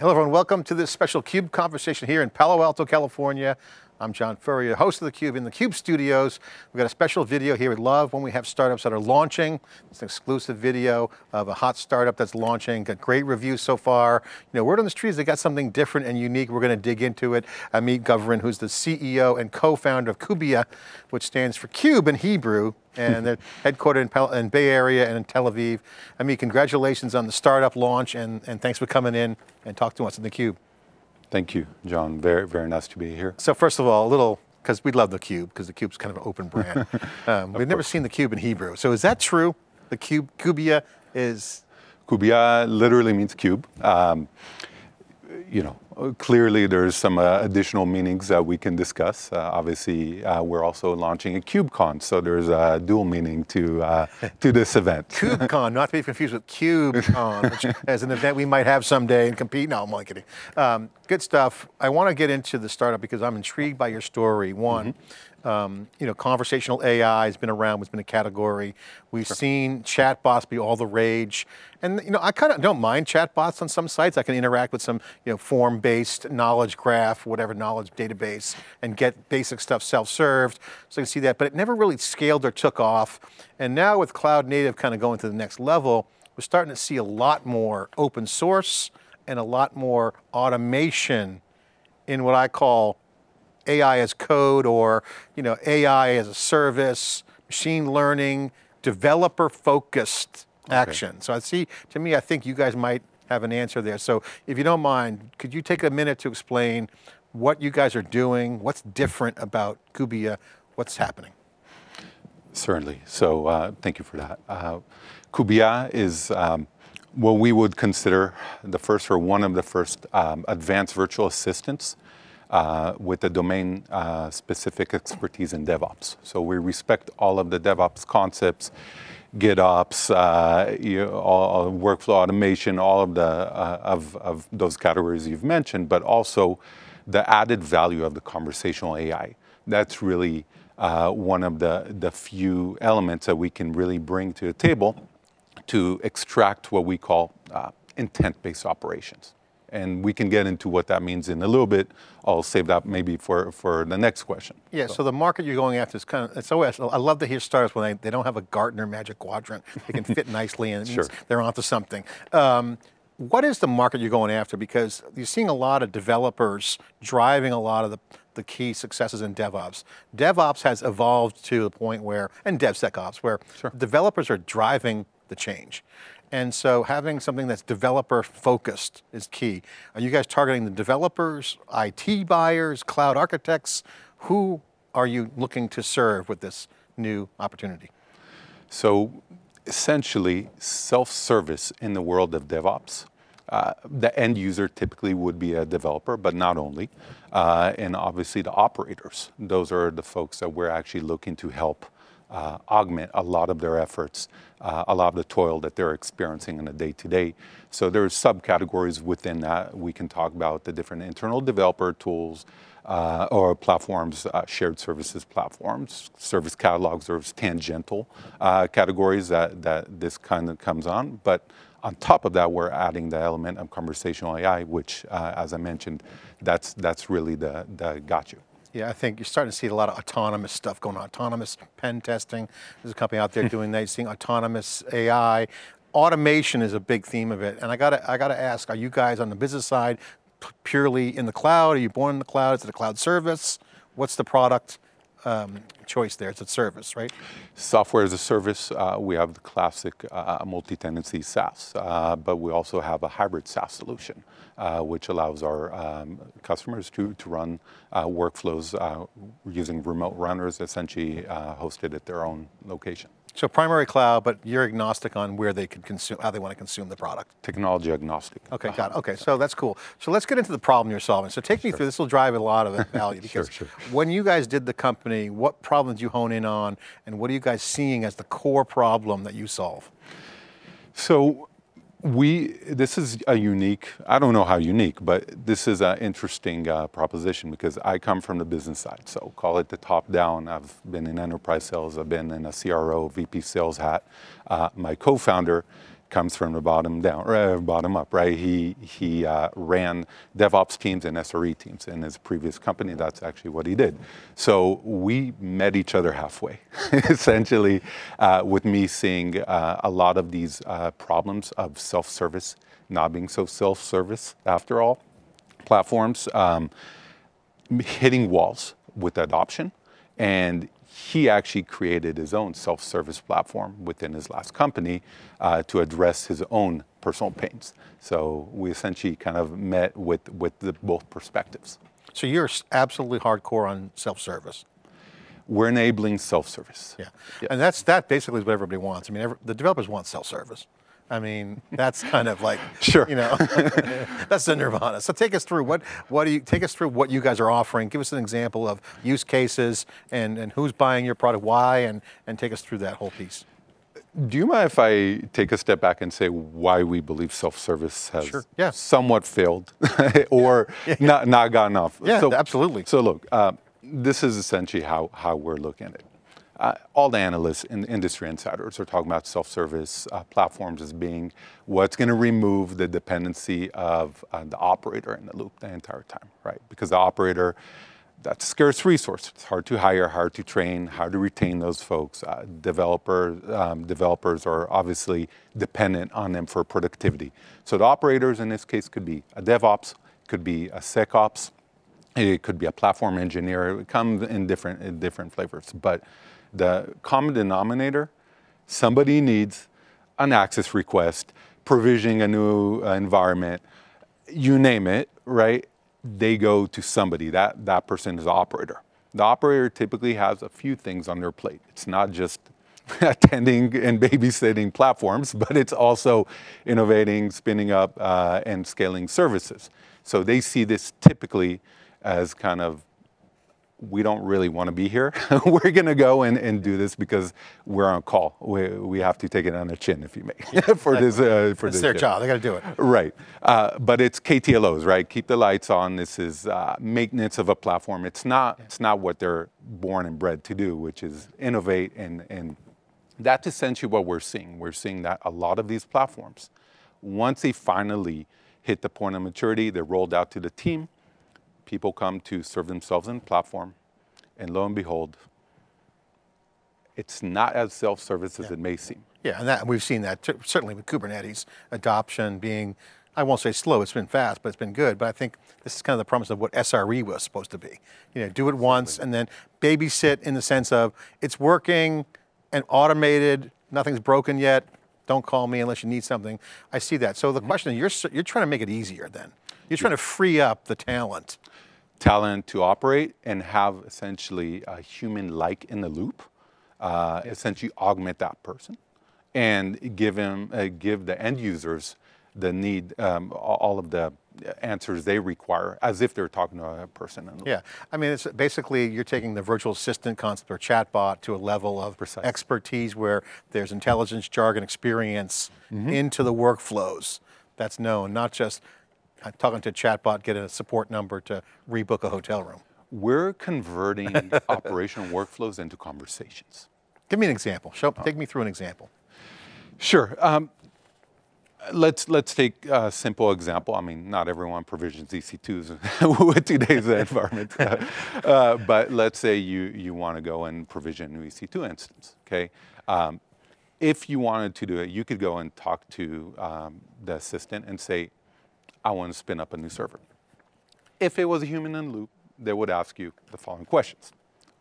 Hello everyone, welcome to this special CUBE conversation here in Palo Alto, California. I'm John Furrier, host of theCUBE in the CUBE studios. We've got a special video here. We love when we have startups that are launching. It's an exclusive video of a hot startup that's launching. Got great reviews so far. You know, word on the street is they got something different and unique. We're going to dig into it. Amit Govrin, who's the CEO and co-founder of Kubiya, which stands for CUBE in Hebrew, and they're headquartered in, Pel in Bay Area and in Tel Aviv. Amit, congratulations on the startup launch and, and thanks for coming in and talk to us in theCUBE. Thank you, John. Very, very nice to be here. So first of all, a little, because we love the cube, because theCUBE's kind of an open brand. um, we've never seen the cube in Hebrew. So is that true? The cube, Kubiya is? Kubiya literally means cube. Um, you know, clearly there's some uh, additional meanings that we can discuss. Uh, obviously, uh, we're also launching a KubeCon, so there's a dual meaning to uh, to this event. KubeCon, not to be confused with CubeCon, which is an event we might have someday and compete. No, I'm only kidding. Um, good stuff. I want to get into the startup because I'm intrigued by your story. One, mm -hmm um, you know, conversational AI has been around, has been a category. We've sure. seen chatbots be all the rage. And you know, I kind of don't mind chatbots on some sites. I can interact with some you know, form-based knowledge graph, whatever knowledge database, and get basic stuff self-served. So you can see that, but it never really scaled or took off. And now with cloud native kind of going to the next level, we're starting to see a lot more open source and a lot more automation in what I call AI as code or you know, AI as a service, machine learning, developer focused okay. action. So I see, to me, I think you guys might have an answer there. So if you don't mind, could you take a minute to explain what you guys are doing, what's different about Kubiya, what's happening? Certainly, so uh, thank you for that. Uh, Kubiya is um, what we would consider the first or one of the first um, advanced virtual assistants uh, with the domain uh, specific expertise in DevOps. So we respect all of the DevOps concepts, GitOps, uh, you know, all, workflow automation, all of the uh, of, of those categories you've mentioned, but also the added value of the conversational AI. That's really uh, one of the, the few elements that we can really bring to the table to extract what we call uh, intent-based operations and we can get into what that means in a little bit. I'll save that maybe for, for the next question. Yeah, so. so the market you're going after is kind of, it's always, I love to hear startups when they, they don't have a Gartner magic quadrant. They can fit nicely and sure. they're onto something. Um, what is the market you're going after? Because you're seeing a lot of developers driving a lot of the, the key successes in DevOps. DevOps has evolved to the point where, and DevSecOps, where sure. developers are driving the change. And so having something that's developer focused is key. Are you guys targeting the developers, IT buyers, cloud architects? Who are you looking to serve with this new opportunity? So essentially self-service in the world of DevOps. Uh, the end user typically would be a developer, but not only. Uh, and obviously the operators. Those are the folks that we're actually looking to help uh, augment a lot of their efforts, uh, a lot of the toil that they're experiencing in a day-to-day. So there's subcategories within that. We can talk about the different internal developer tools uh, or platforms, uh, shared services platforms, service catalogs, or tangential uh, categories that, that this kind of comes on. But on top of that, we're adding the element of conversational AI, which, uh, as I mentioned, that's, that's really the, the got you. Yeah, I think you're starting to see a lot of autonomous stuff going on. Autonomous pen testing. There's a company out there doing that. You're seeing autonomous AI. Automation is a big theme of it. And I got to I got to ask, are you guys on the business side purely in the cloud? Are you born in the cloud? Is it a cloud service? What's the product? Um, choice there. It's a service, right? Software as a service, uh, we have the classic uh, multi-tenancy SaaS, uh, but we also have a hybrid SaaS solution, uh, which allows our um, customers to, to run uh, workflows uh, using remote runners, essentially hosted at their own location. So primary cloud, but you're agnostic on where they can consume, how they want to consume the product. Technology agnostic. Okay, uh-huh. got it. Okay, so that's cool. So let's get into the problem you're solving. So take me through, this will drive a lot of value because sure, sure. when you guys did the company, what problems you hone in on and what are you guys seeing as the core problem that you solve? So we, this is a unique, I don't know how unique, but this is an interesting uh, proposition because I come from the business side. So call it the top down. I've been in enterprise sales. I've been in a CRO, VP sales hat. Uh, my co-founder comes from the bottom down, uh, bottom up, right? He he uh, ran DevOps teams and SRE teams in his previous company. That's actually what he did. So we met each other halfway, essentially, uh, with me seeing uh, a lot of these uh, problems of self-service not being so self-service after all, platforms um, hitting walls with adoption, and he actually created his own self-service platform within his last company uh, to address his own personal pains. So we essentially kind of met with, with the, both perspectives. So you're absolutely hardcore on self-service. We're enabling self-service. Yeah. yeah. and that's that basically is what everybody wants. I mean, every, the developers want self-service. I mean, that's kind of like, sure. you know, that's the nirvana. So take us through what, what do you, take us through what you guys are offering. Give us an example of use cases and, and who's buying your product, why, and, and take us through that whole piece. Do you mind if I take a step back and say why we believe self-service has sure. yeah. somewhat failed or yeah. not, not gotten off? Yeah, so, absolutely. So look, uh, this is essentially how, how we're looking at it uh, all the analysts and industry insiders are talking about self-service uh, platforms as being what's going to remove the dependency of uh, the operator in the loop the entire time, right? Because the operator, that's a scarce resource. It's hard to hire, hard to train, hard to retain those folks. Uh, developers, um, developers are obviously dependent on them for productivity. So the operators in this case could be a DevOps, could be a SecOps, it could be a platform engineer. It comes in different in different flavors, but the common denominator, somebody needs an access request, provisioning a new uh, environment, you name it, right? They go to somebody. That, that person is the operator. The operator typically has a few things on their plate. It's not just attending and babysitting platforms, but it's also innovating, spinning up, uh, and scaling services. So they see this typically as kind of we don't really want to be here. we're going to go and, and do this because we're on call. We, we have to take it on the chin, if you may, for this. Uh, for it's this their job. They got to do it. Right. Uh, but it's KTLOs, right? Keep the lights on. This is uh, maintenance of a platform. It's not. Yeah. It's not what they're born and bred to do, which is innovate and and that's essentially what we're seeing. We're seeing that a lot of these platforms, once they finally hit the point of maturity, they're rolled out to the team people come to serve themselves in the platform, and lo and behold, it's not as self-service as yeah. it may seem. Yeah, and that we've seen that certainly with Kubernetes adoption being, I won't say slow, it's been fast, but it's been good. But I think this is kind of the promise of what SRE was supposed to be. You know, do it once and then babysit in the sense of it's working and automated, nothing's broken yet, don't call me unless you need something. I see that. So the mm -hmm. question is, you're, you're trying to make it easier then. You're trying to free up the talent. Talent to operate and have essentially a human-like in the loop, uh, essentially augment that person and give him, uh, give the end users the need, um, all of the answers they require as if they're talking to a person. yeah, I mean, it's basically you're taking the virtual assistant concept or chatbot to a level of Precise. expertise where there's intelligence, jargon, experience mm -hmm. into the workflows that's known, not just talking to a chatbot, get a support number to rebook a hotel room. We're converting operational workflows into conversations. Give me an example. Show, take me through an example. Sure. Um, let's let's take a simple example. I mean, not everyone provisions EC2s with today's environment, uh, but let's say you you want to go and provision a new EC2 instance. Okay. Um, if you wanted to do it, you could go and talk to um, the assistant and say, I want to spin up a new server. If it was a human in loop, they would ask you the following questions.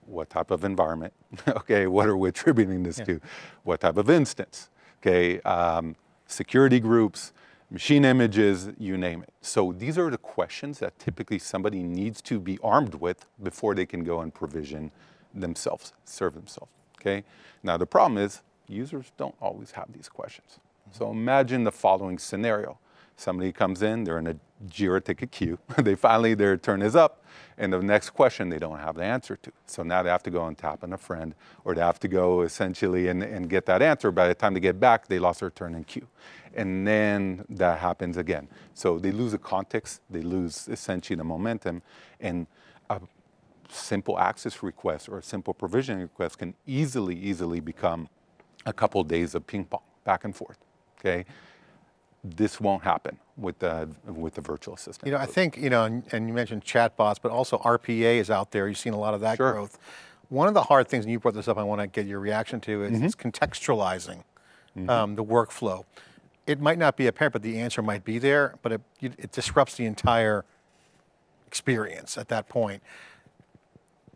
What type of environment? okay, what are we attributing this yeah. to? What type of instance? Okay, um, security groups, machine images, you name it. So these are the questions that typically somebody needs to be armed with before they can go and provision themselves, serve themselves, okay? Now the problem is users don't always have these questions. Mm -hmm. So imagine the following scenario. Somebody comes in, they're in a JIRA ticket queue. they finally, their turn is up, and the next question they don't have the answer to. So now they have to go and tap on a friend, or they have to go essentially and, and get that answer. By the time they get back, they lost their turn in queue. And then that happens again. So they lose the context, they lose essentially the momentum, and a simple access request or a simple provisioning request can easily, easily become a couple days of ping pong back and forth. Okay, this won't happen with the with the virtual assistant. You know, I think, you know, and, and you mentioned chatbots, but also RPA is out there. You've seen a lot of that Sure. growth. One of the hard things, and you brought this up, I want to get your reaction to, is, is contextualizing um, the workflow. It might not be apparent, but the answer might be there, but it, it disrupts the entire experience at that point.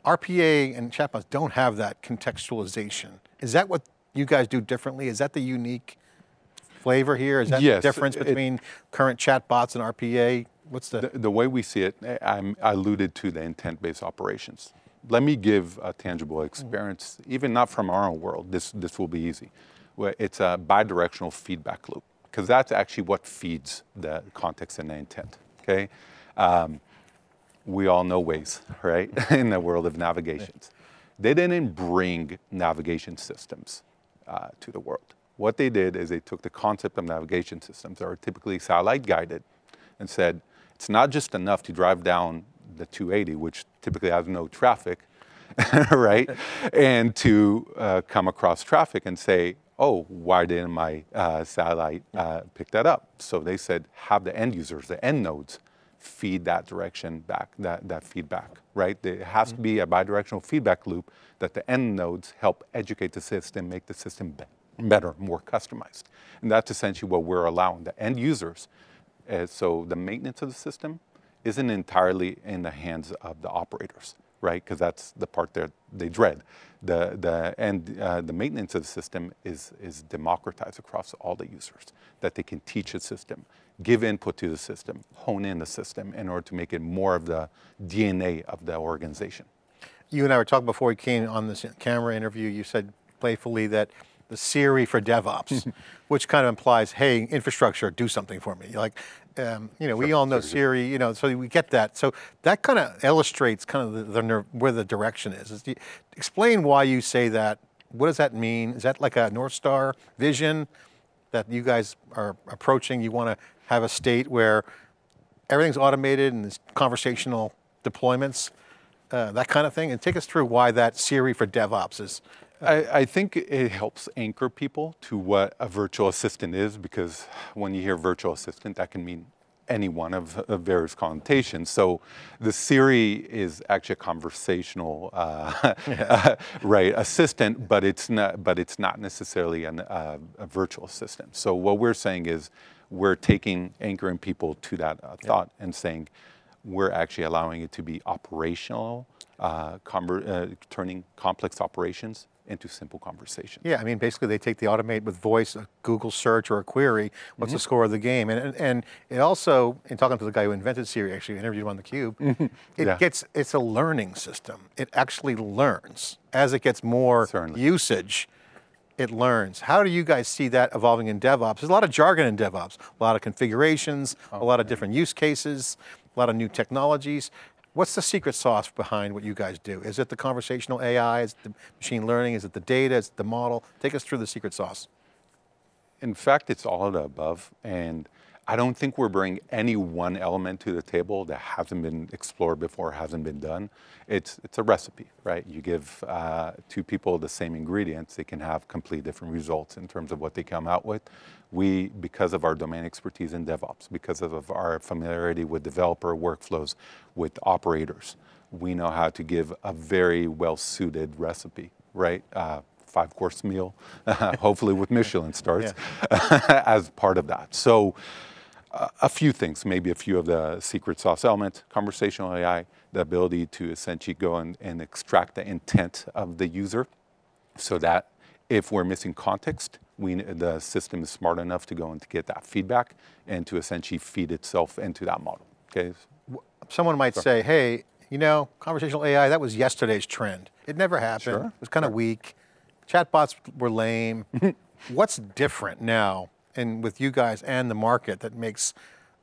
RPA and chatbots don't have that contextualization. Is that what you guys do differently? Is that the unique flavor here? Is that Yes, the difference it- between current chatbots and RPA? What's the, The, the way we see it, I- I'm, I alluded to the intent-based operations. Let me give a tangible experience, even not from our own world. This this will be easy. It's a bidirectional feedback loop because that's actually what feeds the context and the intent. Okay, um, we all know Waze, right? In the world of navigations, they didn't bring navigation systems uh, to the world. What they did is they took the concept of navigation systems that are typically satellite guided and said it's not just enough to drive down the 280, which typically has no traffic, right? and to uh, come across traffic and say, oh, why didn't my uh, satellite uh, pick that up? So they said, have the end users, the end nodes, feed that direction back, that, that feedback, right? There has to be a bidirectional feedback loop that the end nodes help educate the system, make the system be- better, more customized. And that's essentially what we're allowing the end users. Uh, so the maintenance of the system isn't entirely in the hands of the operators, right? Because that's the part that they dread. The, the, and uh, the maintenance of the system is, is democratized across all the users, that they can teach the system, give input to the system, hone in the system in order to make it more of the DNA of the organization. You and I were talking before we came on this camera interview. You said playfully that Siri for DevOps, which kind of implies, hey, infrastructure, do something for me. Like, um, you know, we all know Siri, you know, so we get that. So that kind of illustrates kind of the, the, where the direction is. is the, explain why you say that. What does that mean? Is that like a North Star vision that you guys are approaching? You want to have a state where everything's automated and there's conversational deployments, uh, that kind of thing. And take us through why that Siri for DevOps is. I, I think it helps anchor people to what a virtual assistant is because when you hear virtual assistant, that can mean any one of, of various connotations. So the Siri is actually a conversational, uh, right, assistant, but it's not, but it's not necessarily an, uh, a virtual assistant. So what we're saying is we're taking, anchoring people to that uh, thought and saying we're actually allowing it to be operational, uh, conver- uh, turning complex operations into simple conversations. Yeah, I mean, basically they take the automate with voice, a Google search or a query, what's the mm-hmm. score of the game? And, and, and it also, in talking to the guy who invented Siri, actually interviewed him on theCUBE, mm-hmm. it Yeah. gets, it's a learning system. It actually learns. As it gets more Certainly. usage, it learns. How do you guys see that evolving in DevOps? There's a lot of jargon in DevOps, a lot of configurations, a lot of different use cases, a lot of new technologies. What's the secret sauce behind what you guys do? Is it the conversational AI? Is it the machine learning? Is it the data? Is it the model? Take us through the secret sauce. In fact, it's all of the above. And I don't think we're bringing any one element to the table that hasn't been explored before, hasn't been done. It's, it's a recipe, right? You give uh, two people the same ingredients, they can have complete different results in terms of what they come out with. We, because of our domain expertise in DevOps, because of our familiarity with developer workflows, with operators, we know how to give a very well suited recipe, right? Uh, five course meal, hopefully with Michelin stars as part of that. So, uh, a few things, maybe a few of the secret sauce elements conversational AI, the ability to essentially go and, and extract the intent of the user so that if we're missing context, we, the system is smart enough to go and to get that feedback and to essentially feed itself into that model. Okay, Someone might say, hey, you know, conversational AI, that was yesterday's trend. It never happened. Sure, It was kind of weak. Chatbots were lame. What's different now and with you guys and the market that makes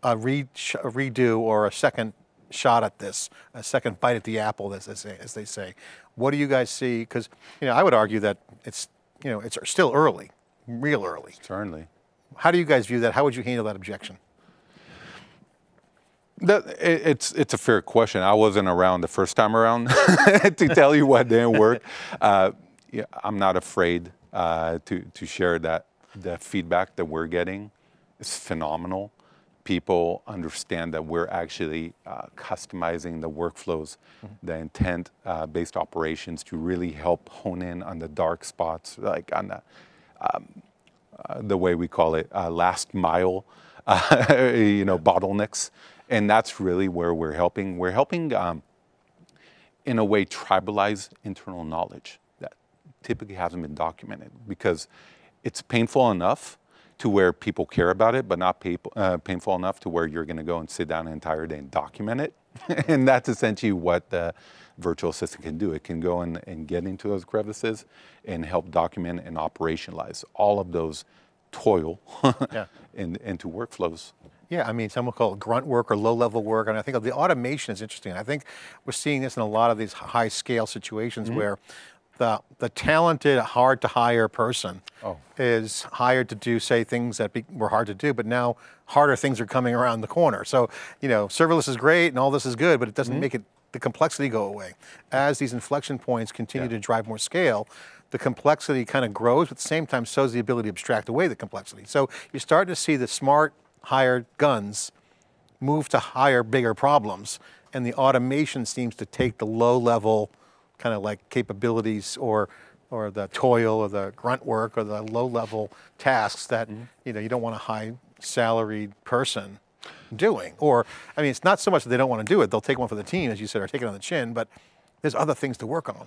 a, re- a redo or a second shot at this, a second bite at the apple, as they say? As they say. What do you guys see? Because you know, I would argue that it's you know it's still early, real early. certainly. How do you guys view that? How would you handle that objection? That, it, it's it's a fair question. I wasn't around the first time around to tell you what didn't work. Uh, yeah, I'm not afraid uh, to to share that the feedback that we're getting is phenomenal. People understand that we're actually uh, customizing the workflows, the intent uh, based operations to really help hone in on the dark spots, like on the, um, uh, the way we call it, uh, last mile, uh, you know, bottlenecks. And that's really where we're helping. We're helping, um, in a way, tribalize internal knowledge that typically hasn't been documented because it's painful enough to where people care about it, but not uh, painful enough to where you're going to go and sit down an entire day and document it. and that's essentially what the virtual assistant can do. It can go and, and get into those crevices and help document and operationalize all of those toil Yeah. in, into workflows. Yeah, I mean, some will call it grunt work or low-level work, and I think the automation is interesting. I think we're seeing this in a lot of these high-scale situations mm-hmm. where the the talented, hard-to-hire person Oh. is hired to do, say, things that be, were hard to do, but now harder things are coming around the corner. So, you know, serverless is great and all this is good, but it doesn't mm-hmm. make it the complexity go away. As these inflection points continue Yeah. to drive more scale, the complexity kind of grows, but at the same time, so is the ability to abstract away the complexity. So you're starting to see the smart hired guns move to higher, bigger problems, and the automation seems to take the low level kind of like capabilities or or the toil or the grunt work or the low level tasks that mm-hmm. you know you don't want a high salaried person doing. Or I mean, it's not so much that they don't want to do it; they'll take one for the team, as you said, or take it on the chin. But there's other things to work on.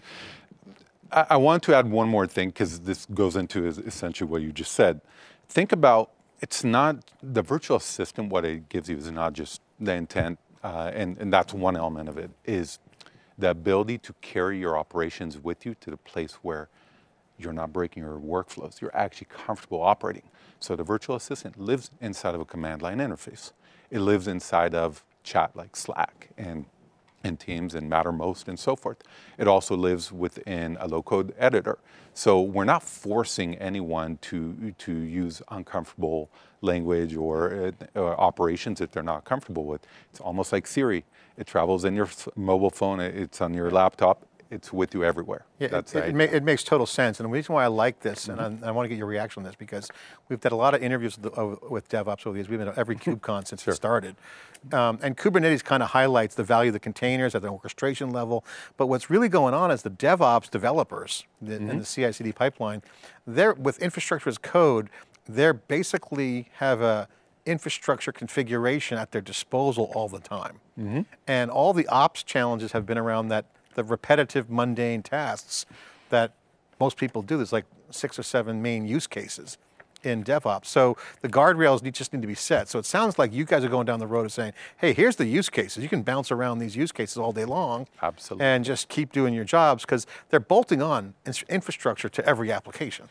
I, I want to add one more thing because this goes into essentially what you just said. Think about it's not the virtual assistant. What it gives you is not just the intent, uh, and and that's one element of it is the ability to carry your operations with you to the place where you're not breaking your workflows. You're actually comfortable operating. So the virtual assistant lives inside of a command line interface. It lives inside of chat like Slack and and Teams and Mattermost and so forth. It also lives within a low-code editor. So we're not forcing anyone to to use uncomfortable language or, uh, or operations that they're not comfortable with. It's almost like Siri. It travels in your mobile phone. It's on your laptop. It's with you everywhere. Yeah, That's it, it, ma- it makes total sense. And the reason why I like this, and I, I want to get your reaction on this, because we've done a lot of interviews with, uh, with DevOps over the years. We've been at every KubeCon since it started. Um, and Kubernetes kind of highlights the value of the containers at the orchestration level. But what's really going on is the DevOps developers the, in the CI/CD pipeline, they're with infrastructure as code. They're basically have a infrastructure configuration at their disposal all the time. And all the ops challenges have been around that the repetitive, mundane tasks that most people do. There's like six or seven main use cases in DevOps. So the guardrails need, just need to be set. So it sounds like you guys are going down the road of saying, hey, here's the use cases. You can bounce around these use cases all day long. Absolutely. And just keep doing your jobs because they're bolting on infrastructure to every application.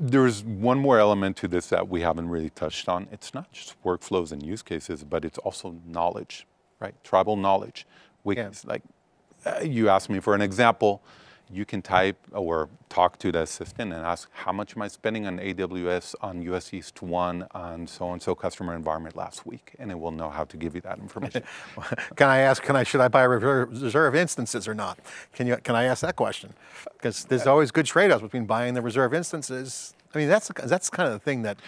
There's one more element to this that we haven't really touched on. It's not just workflows and use cases, but it's also knowledge, right? Tribal knowledge. We, Yeah. Like you ask me for an example. You can type or talk to the assistant and ask, how much am I spending on AWS on US East 1 on so and so customer environment last week? And it will know how to give you that information. Can I ask, can I, should I buy reserve, reserve instances or not? Can you, can I ask that question? Because there's uh, always good trade-offs between buying the reserve instances. I mean, that's, that's kind of the thing that,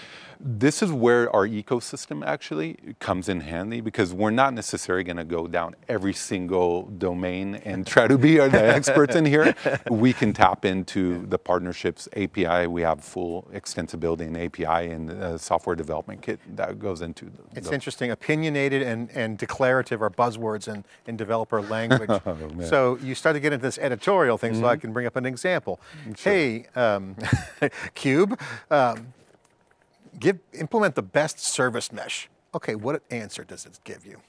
this is where our ecosystem actually comes in handy because we're not necessarily going to go down every single domain and try to be the experts in here. We can tap into the partnerships API. We have full extensibility in API and uh, software development kit that goes into the, it's interesting, opinionated and, and declarative are buzzwords in, in developer language. so you start to get into this editorial thing, so I can bring up an example. Hey, um, Cube, um, give, implement the best service mesh. Okay, what answer does it give you?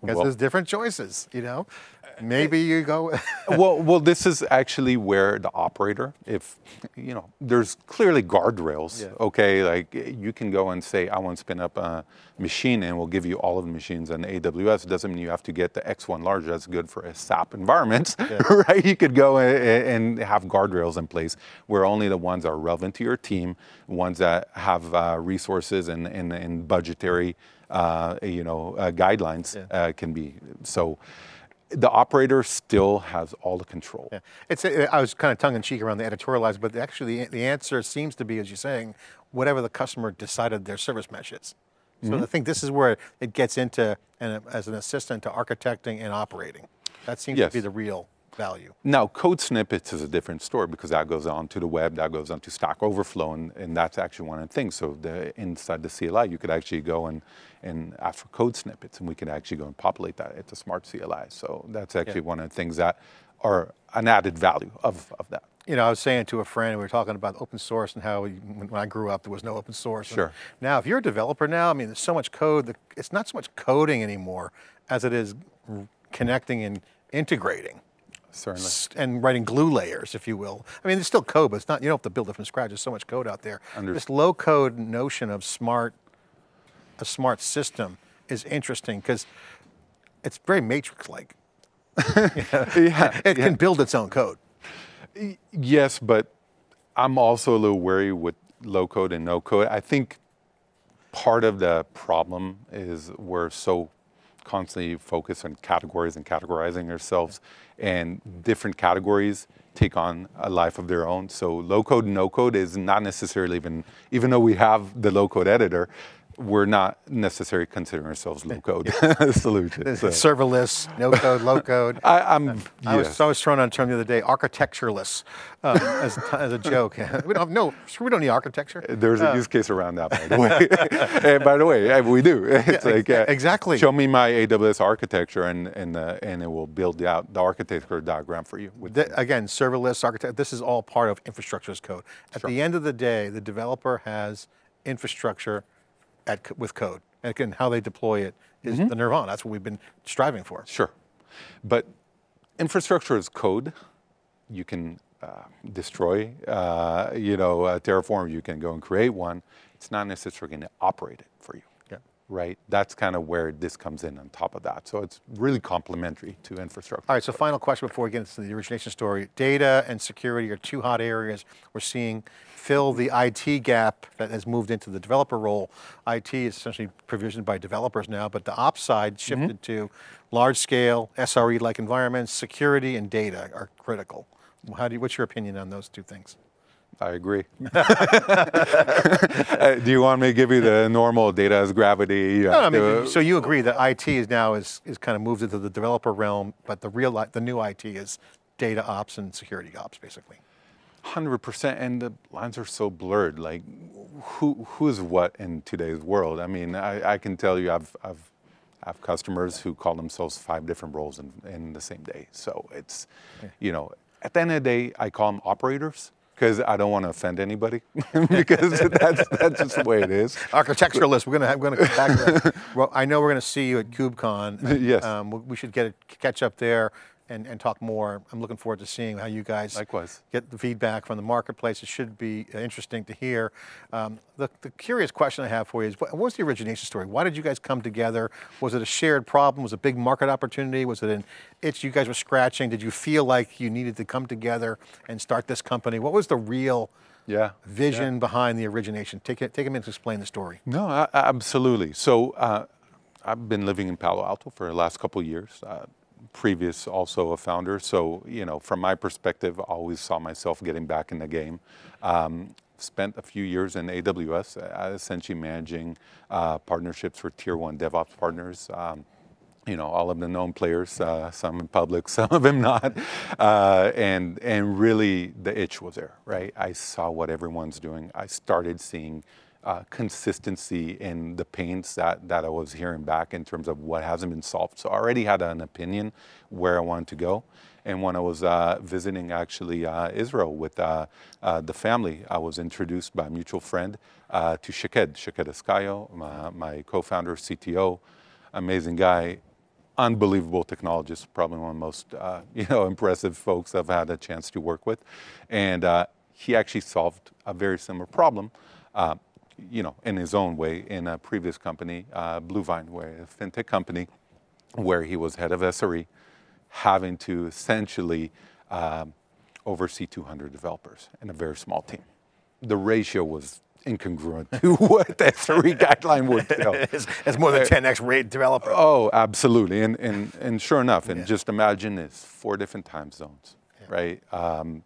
Because Well- there's different choices, you know? Maybe you go, well, well, this is actually where the operator, if you know, there's clearly guardrails. Yeah. Okay, like you can go and say, I want to spin up a machine, and we'll give you all of the machines on AWS. It doesn't mean you have to get the X1 large. That's good for a SAP environment, right? You could go a- and have guardrails in place where only the ones that are relevant to your team, ones that have uh, resources and, and, and budgetary, uh, you know, uh, guidelines Yeah. uh, can be. So the operator still has all the control. Yeah. It's, uh, I was kind of tongue in cheek around the editorialized, but actually the, the answer seems to be, as you're saying, whatever the customer decided their service mesh is. So mm-hmm. I think this is where it gets into, and as an assistant to architecting and operating. That seems Yes. to be the real value. Now, code snippets is a different story because that goes on to the web, that goes on to Stack Overflow, and, and that's actually one of the things. So the, inside the CLI, you could actually go and, and ask for code snippets, and we could actually go and populate that at the smart CLI. So that's actually one of the things that are an added value of, of that. You know, I was saying to a friend, we were talking about open source and how we, when when I grew up, there was no open source. And Sure. Now, if you're a developer now, I mean, there's so much code, that it's not so much coding anymore as it is connecting and integrating. Certainly. and writing glue layers, if you will. I mean, there's still code, but it's not. You don't have to build it from scratch. There's so much code out there. Under- This low code notion of smart, a smart system is interesting because it's very matrix like. yeah, It can build its own code. Yes, but I'm also a little wary with low code and no code. I think part of the problem is we're so constantly focused on categories and categorizing ourselves, and different categories take on a life of their own. So low code no code is not necessarily even, even though we have the low code editor, we're not necessarily considering ourselves low code solutions. So Serverless, no code, low code. I, I'm I was, yes. I was thrown on a term the other day, architectureless, um, as, as a joke. we don't have, no, we don't need architecture. There's a use case around that, by the way. and by the way, uh, we do. It's Yeah, like uh, exactly. Show me my AWS architecture, and and uh, and it will build out the architecture diagram for you. With Th- again, serverless architect, this is all part of infrastructure as code. At the end of the day, the developer has infrastructure at, with code. And again, how they deploy it is Mm-hmm. the nirvana. That's what we've been striving for. Sure, but infrastructure as code, you can uh, destroy. Uh, you know, Terraform. You can go and create one. It's not necessarily going to operate it for you. Right. That's kind of where this comes in on top of that. So it's really complementary to infrastructure. All right, so final question before we get into the origination story. Data and security are two hot areas we're seeing fill the IT gap that has moved into the developer role. IT is essentially provisioned by developers now, but the ops side mm-hmm. shifted to large scale, SRE-like environments, security and data are critical. How do you, what's your opinion on those two things? I agree. Uh, do you want me to give you the normal data as gravity? No, I mean, so you agree that IT is now is, is kind of moved into the developer realm, but the real, the new IT is data ops and security ops, basically. Hundred percent, and the lines are so blurred. Like, who who's what in today's world? I mean, I, I can tell you, I've I've I have customers who call themselves five different roles in, in the same day. So it's, you know, at the end of the day, I call them operators because I don't want to offend anybody because that's that's just the way it is. Architecturalist, we're gonna, we're gonna come back to that. Well, I know we're gonna see you at KubeCon. Yes. Um, we- we should get a catch up there and, and talk more. I'm looking forward to seeing how you guys Likewise. get the feedback from the marketplace. It should be uh, interesting to hear. Um, the, the curious question I have for you is, what, what was the origination story? Why did you guys come together? Was it a shared problem? Was it a big market opportunity? Was it an itch you guys were scratching? Did you feel like you needed to come together and start this company? What was the real Yeah. vision behind the origination? Take it, take a minute to explain the story. No, a- absolutely. So uh, I've been living in Palo Alto for the last couple of years. Uh, previous, also a founder. So you know, from my perspective, I always saw myself getting back in the game. Um, spent a few years in AWS, uh, essentially managing uh, partnerships for tier one DevOps partners. Um, you know, all of the known players, uh, some in public, some of them not, uh, and and really the itch was there, right? I saw what everyone's doing. I started seeing uh, consistency in the pains that that I was hearing back in terms of what hasn't been solved. So I already had an opinion where I wanted to go. And when I was uh, visiting actually uh, Israel with uh, uh, the family, I was introduced by a mutual friend uh, to Shaked, Shaked Askayo, my, my co-founder, CTO, amazing guy, unbelievable technologist, probably one of the most you know impressive folks I've had a chance to work with, and he actually solved a very similar problem, you know, in his own way in a previous company, uh, Bluevine, where a fintech company, where he was head of SRE, having to essentially um, oversee 200 developers in a very small team. The ratio was incongruent to what the SRE guideline would tell. It's, it's more than 10x rate developer. Oh, absolutely. And, and, and sure enough, and just imagine it's four different time zones, right? Um,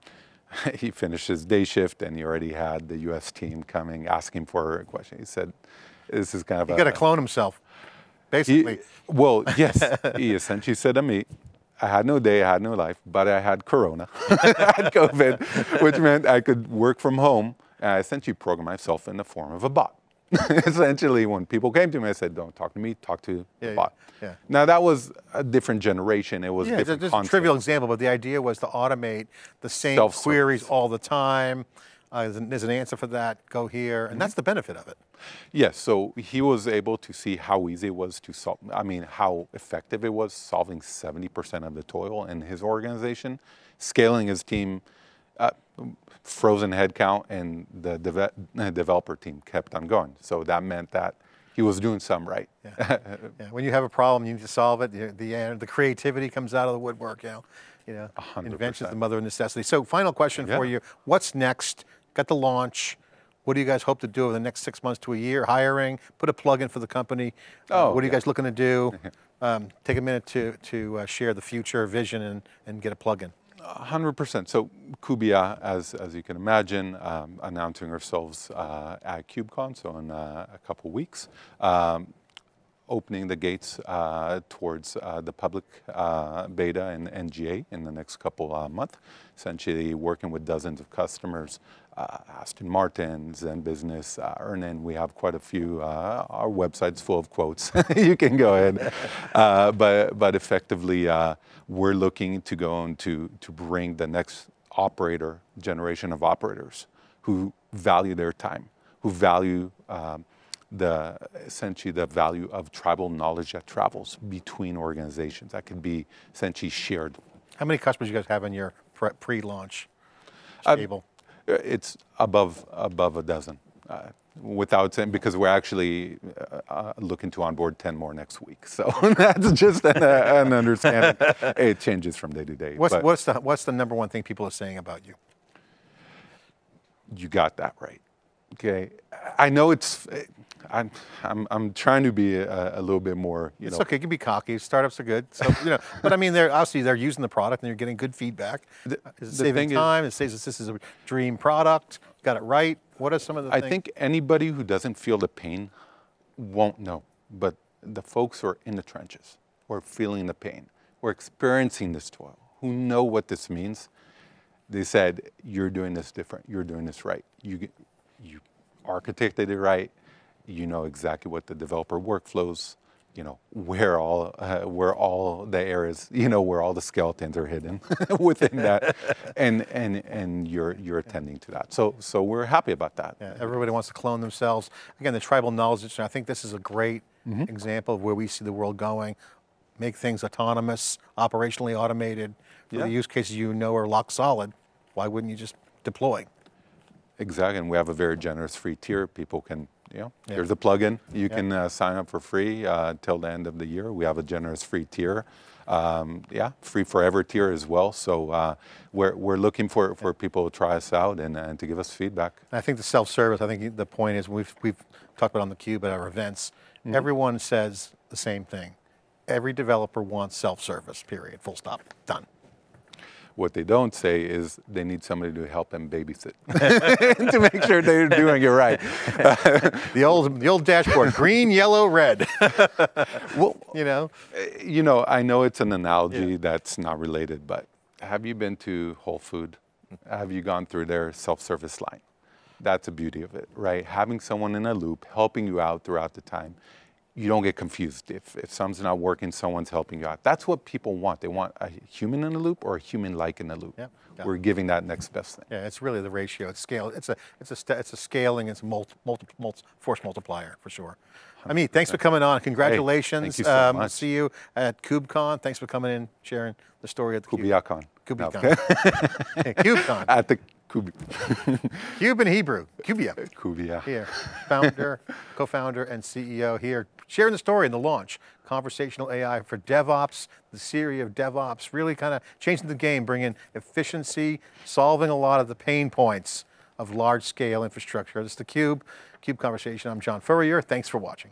he finished his day shift and he already had the US team coming asking for a question. He said, This is kind of He a. got to clone himself, He- basically. well, yes, he essentially said to me, I had no day, I had no life, but I had corona, I had COVID, which meant I could work from home. And I essentially programmed myself in the form of a bot. essentially, when people came to me, I said, Don't talk to me, talk to Yeah, the bot. yeah. Now, that was a different generation. It was yeah, different just a trivial example, but the idea was to automate the same queries all the time. Uh, there's, an, there's an answer for that. Go here, and that's the benefit of it. Yes, so he was able to see how easy it was to solve, I mean, how effective it was solving 70% of the toil in his organization, scaling his team, uh, frozen headcount, and the uh, developer team kept on going. So that meant that he was doing some right. Yeah, when you have a problem, you need to solve it. The the, uh, the creativity comes out of the woodwork. You know, you know, hundred invention is the mother of necessity. So, final question for you: What's next? Got the launch. What do you guys hope to do over the next six months to a year? Hiring, put a plug in for the company. Uh, Oh, what are you yeah. guys looking to do? Um, take a minute to to uh, share the future vision and and get a plug in. Hundred percent. So Kubiya, as as you can imagine, um, announcing ourselves uh, at KubeCon, so in uh, a couple weeks, um, opening the gates uh, towards uh, the public uh, beta and NGA in the next couple uh, months. Essentially, working with dozens of customers, uh, Aston Martin, Zen Business, uh, Earnin. We have quite a few. Uh, our website's full of quotes. you can go ahead, uh, but but effectively, uh, we're looking to go on to to bring the next operator generation of operators who value their time, who value. Um, the essentially the value of tribal knowledge that travels between organizations that could be essentially shared. How many customers you guys have in your pre- pre-launch Uh. It's above above a dozen, uh, without saying because we're actually uh, uh, looking to onboard ten more next week. So that's just an, uh, an understanding. It changes from day to day. what's what's the what's the number one thing people are saying about you? you got that right. Okay, I know it's. I'm I'm, I'm trying to be a, a little bit more. You It's know, okay. You can be cocky. Startups are good. So you know, but I mean, they're obviously they're using the product and you're getting good feedback. The- it saving thing is- time? it says this is a dream product. Got it right. What are some of the I things? think anybody who doesn't feel the pain won't know. But the folks who are in the trenches, who are feeling the pain, who are experiencing this toil, who know what this means, they said, "You're doing this different. You're doing this right. You get- you architected it right. You know exactly what the developer workflows." You know where all uh, where all the areas, you know where all the skeletons are hidden within that, and and and you're you're attending to that. So so we're happy about that. Yeah, everybody wants to clone themselves. Again, the tribal knowledge. I think this is a great Mm-hmm. example of where we see the world going. Make things autonomous, operationally automated. For the use cases you know are lock solid, why wouldn't you just deploy? Exactly, and we have a very generous free tier. People can, you know, Yeah. there's a plugin. You can uh, sign up for free uh, till the end of the year. We have a generous free tier. Um, yeah, free forever tier as well. So uh, we're, we're looking for, for people to try us out and, and to give us feedback. I think the self-service. I think the point is we've we've talked about on the cube at our events. Mm-hmm. Everyone says the same thing. Every developer wants self-service. Period. Full stop. Done. What they don't say is they need somebody to help them babysit to make sure they're doing it right. The old the old dashboard. green, yellow, red. Well, you know. Eh, you know, I know it's an analogy that's not related, but have you been to Whole Food? Have you gone through their self-service line? That's the beauty of it, right? Having someone in a loop helping you out throughout the time. You don't get confused. If, if something's not working, someone's helping you out. That's what people want. They want a human in the loop or a human like in the loop. Yeah, yeah. We're giving that next best thing. Yeah, it's really the ratio. It's scale. It's a it's a it's a scaling. It's a multi, multi, multi, force multiplier for sure. I mean, thanks for coming on. Congratulations. Thank you so um, much. See you at KubeCon. Thanks for coming in, sharing the story at the. Kubiakon. KubeCon. KubeCon. At the In Hebrew. Kubiya. Kubiya. Here, founder, co-founder, and CEO here, sharing the story in the launch. Conversational AI for DevOps, the Siri of DevOps, really kind of changing the game, bringing efficiency, solving a lot of the pain points of large-scale infrastructure. This is theCUBE, CUBE Conversation. I'm John Furrier. Thanks for watching.